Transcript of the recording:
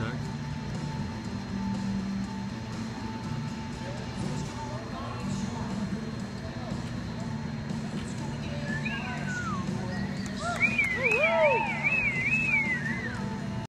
contact.